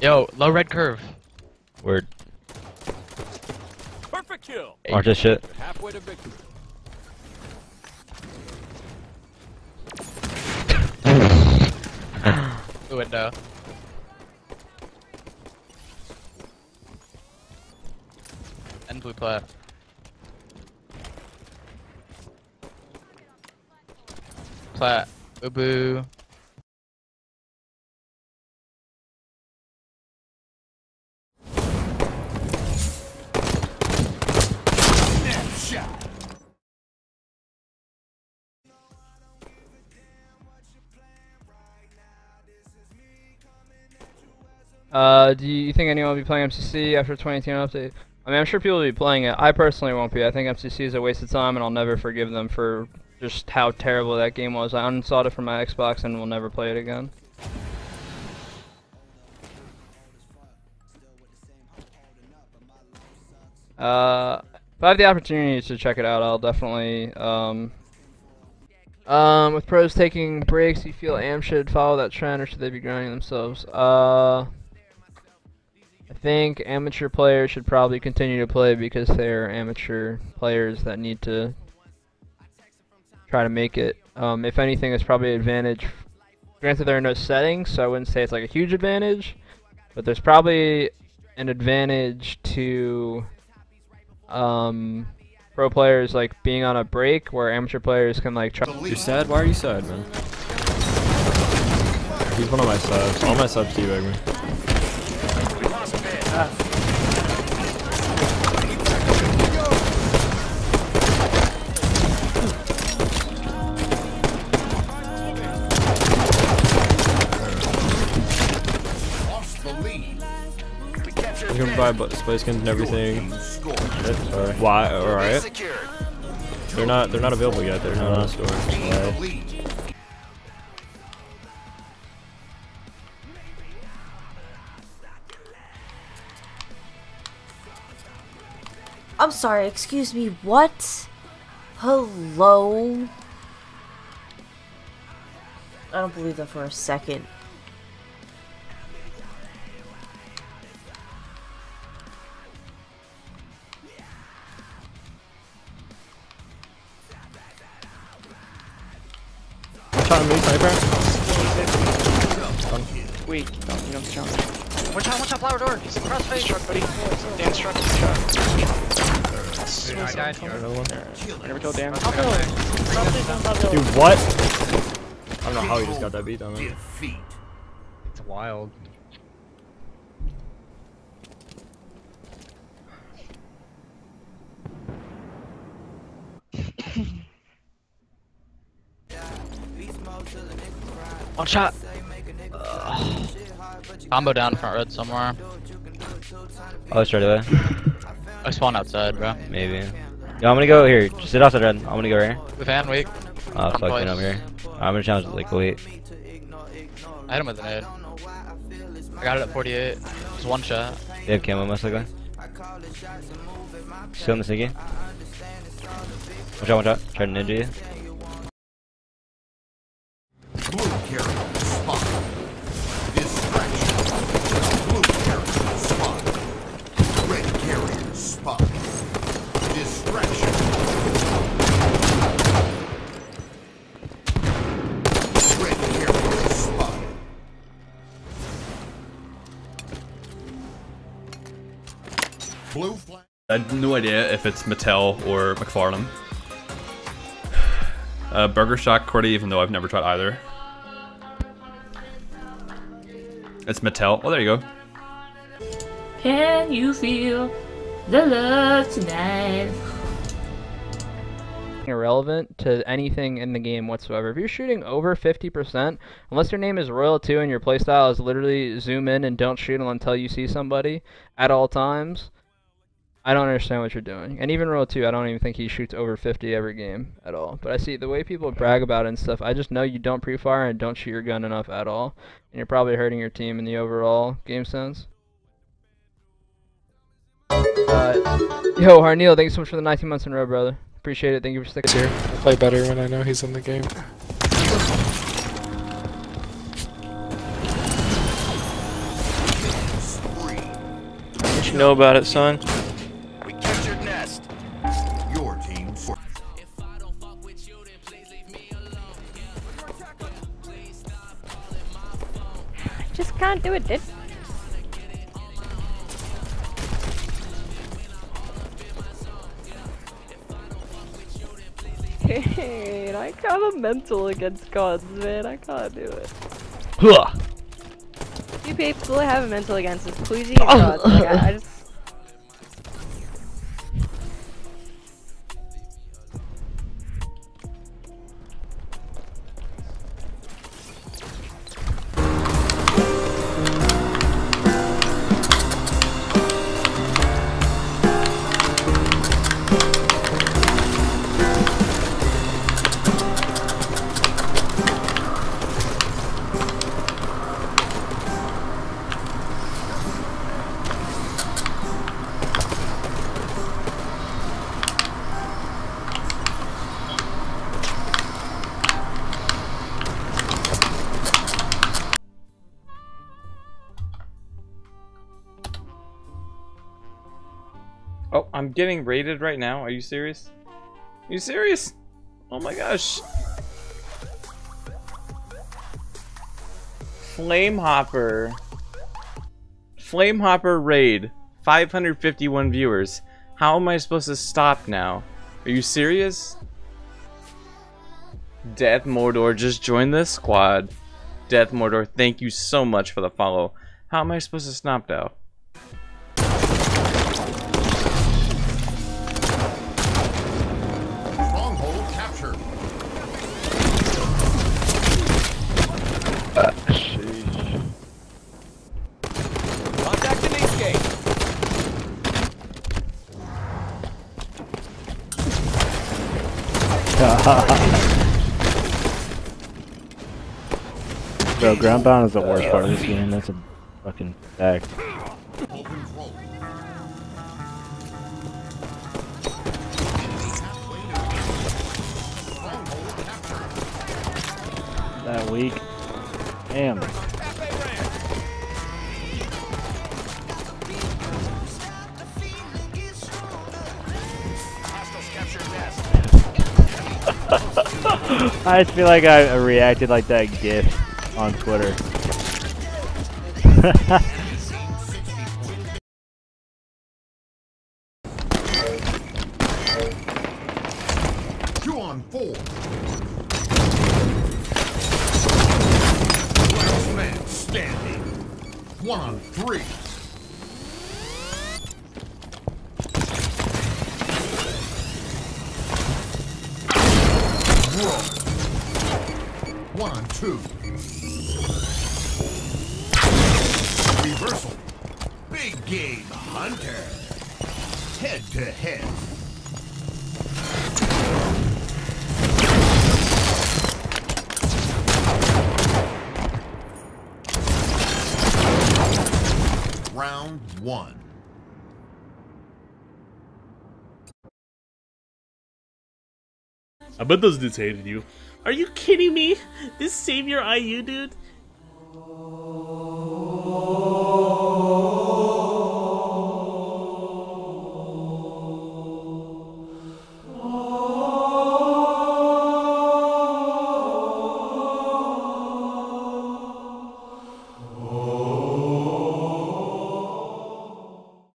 Yo, low red curve. Word. Perfect kill. Watch this shit. Halfway to victory. The window. And blue plat. Plat. Ubu. Uh, do you think anyone will be playing MCC after 2018 update? I mean, I'm sure people will be playing it. I personally won't be. I think MCC is a waste of time, and I'll never forgive them for just how terrible that game was. I uninstalled it from my Xbox and will never play it again. Uh, if I have the opportunity to check it out, I'll definitely, um, um, with pros taking breaks, you feel AM should follow that trend, or should they be grinding themselves? Uh, think amateur players should probably continue to play because they're amateur players that need to try to make it. Um, if anything, it's probably an advantage. Granted, there are no settings, so I wouldn't say it's like a huge advantage, but there's probably an advantage to um, pro players like being on a break where amateur players can like try. You're sad? Why are you sad, man? He's one of my subs. All my subs teabag me. You can buy bu- spray skins and everything. Why? Alright. They're not. They're not available yet. They're not on the store. I'm sorry, excuse me, what? Hello? I don't believe that for a second. Shot me, sniper. Weak. No, you know, strong. Watch out, watch out, flower door. He's across face. Buddy. Dan struck. Shot. I died here. I never Dan. Dude, what? I don't know how he just got that beat on me. It's wild. One shot. Ugh. Combo down front red somewhere. Oh, straight away. I spawn outside, bro. Maybe. Yo, I'm gonna go here. Just sit outside red. I'm gonna go right here. With hand weak. Oh, I'm fuck, man. I'm here. I'm gonna challenge like wait. I hit him with an nade. I got it at 48. Just one shot. They have camo most likely. Still in the sneaky. Watch out, watch out. Try to ninja you. I have no idea if it's Mattel or McFarlane. Uh, Burger Shock Cordy, even though I've never tried either. It's Mattel. Oh, there you go. Can you feel the love tonight? irrelevant to anything in the game whatsoever. If you're shooting over 50%, unless your name is Royal 2 and your playstyle is literally zoom in and don't shoot until you see somebody at all times, I don't understand what you're doing. And even Royal 2, I don't even think he shoots over 50 every game at all. But I see the way people brag about it and stuff, I just know you don't pre-fire and don't shoot your gun enough at all. And you're probably hurting your team in the overall game sense. Uh, yo, Harneal, thank you so much for the 19 months in a row, brother. Appreciate it. Thank you for sticking here. I play better when I know he's in the game. What you know about it, son? Just can't do it, dude. Dude, I got a mental against gods, man. I can't do it. You people have a mental against is pleasing gods. Like, I, I just. I'm getting raided right now. Are you serious? Are you serious? Oh my gosh. Flame Hopper. Flame Hopper raid. 551 viewers. How am I supposed to stop now? Are you serious? Death Mordor just joined the squad. Death Mordor, thank you so much for the follow. How am I supposed to stop now? Bro, ground is the worst part of this game. That's a fucking fact. That weak. Damn. I just feel like I reacted like that GIF on Twitter. Two on four. Last man standing. One on three. Reversal. Big game hunter. Head to head. Round one. I bet those dudes hated you. Are you kidding me? This savior IU dude?